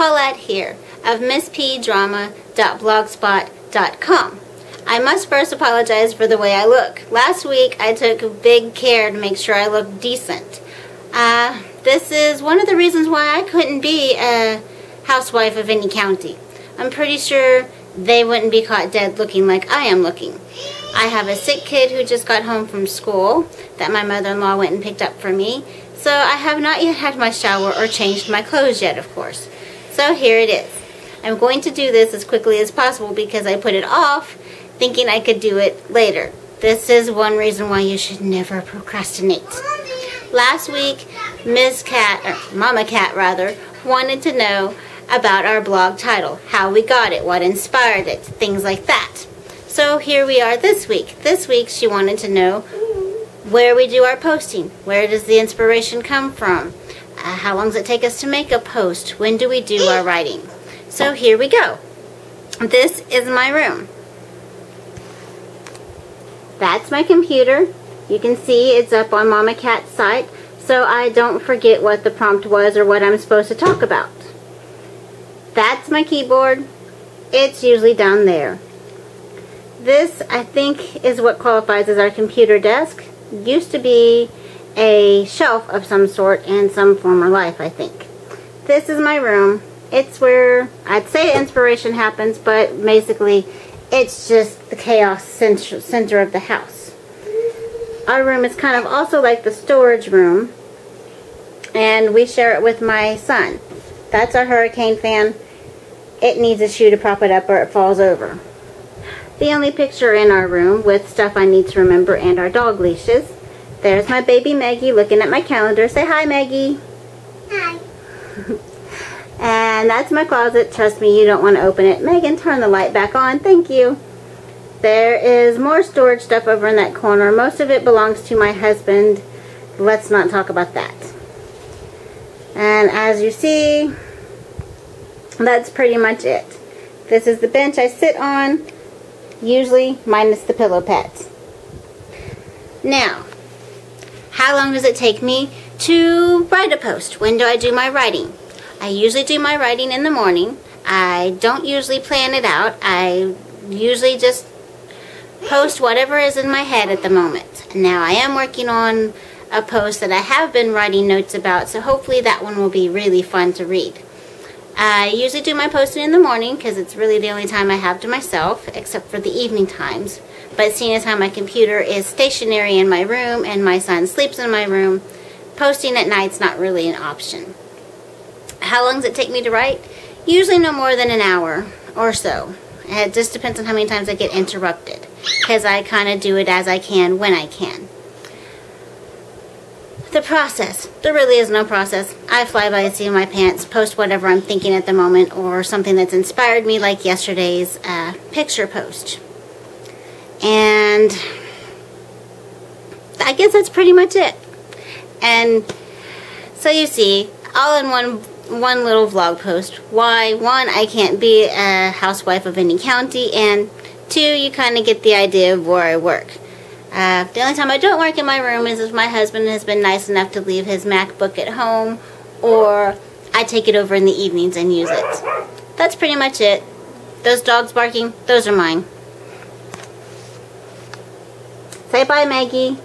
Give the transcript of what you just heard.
Paulette here of misspdrama.blogspot.com. I must first apologize for the way I look. Last week I took big care to make sure I looked decent. Uh, this is one of the reasons why I couldn't be a housewife of any county. I'm pretty sure they wouldn't be caught dead looking like I am looking. I have a sick kid who just got home from school that my mother-in-law went and picked up for me. So I have not yet had my shower or changed my clothes yet, of course. So here it is. I'm going to do this as quickly as possible because I put it off thinking I could do it later. This is one reason why you should never procrastinate. Last week, Ms. Cat, or Mama Cat rather, wanted to know about our blog title, how we got it, what inspired it, things like that. So here we are this week. This week she wanted to know where we do our posting. Where does the inspiration come from? Uh, how long does it take us to make a post? When do we do our writing? So here we go. This is my room. That's my computer. You can see it's up on Mama Cat's site so I don't forget what the prompt was or what I'm supposed to talk about. That's my keyboard. It's usually down there. This, I think, is what qualifies as our computer desk. Used to be a shelf of some sort in some former life, I think. This is my room. It's where I'd say inspiration happens, but basically it's just the chaos center, center of the house. Our room is kind of also like the storage room, and we share it with my son. That's our hurricane fan. It needs a shoe to prop it up or it falls over. The only picture in our room with stuff I need to remember and our dog leashes. There's my baby Maggie looking at my calendar. Say hi, Maggie. Hi. and that's my closet. Trust me, you don't want to open it. Megan, turn the light back on. Thank you. There is more storage stuff over in that corner. Most of it belongs to my husband. Let's not talk about that. And as you see, that's pretty much it. This is the bench I sit on, usually minus the pillow pets. Now, how long does it take me to write a post? When do I do my writing? I usually do my writing in the morning. I don't usually plan it out. I usually just post whatever is in my head at the moment. Now I am working on a post that I have been writing notes about, so hopefully that one will be really fun to read. I usually do my posting in the morning because it's really the only time I have to myself, except for the evening times. But seeing as how my computer is stationary in my room and my son sleeps in my room, posting at night's not really an option. How long does it take me to write? Usually no more than an hour or so. It just depends on how many times I get interrupted because I kind of do it as I can when I can. The process. There really is no process. I fly by the seat of my pants, post whatever I'm thinking at the moment, or something that's inspired me, like yesterday's uh, picture post. And I guess that's pretty much it. And so you see, all in one one little vlog post. Why, one, I can't be a housewife of any county, and two, you kind of get the idea of where I work. Uh, the only time I don't work in my room is if my husband has been nice enough to leave his MacBook at home or I take it over in the evenings and use it. That's pretty much it. Those dogs barking, those are mine. Say bye, Maggie.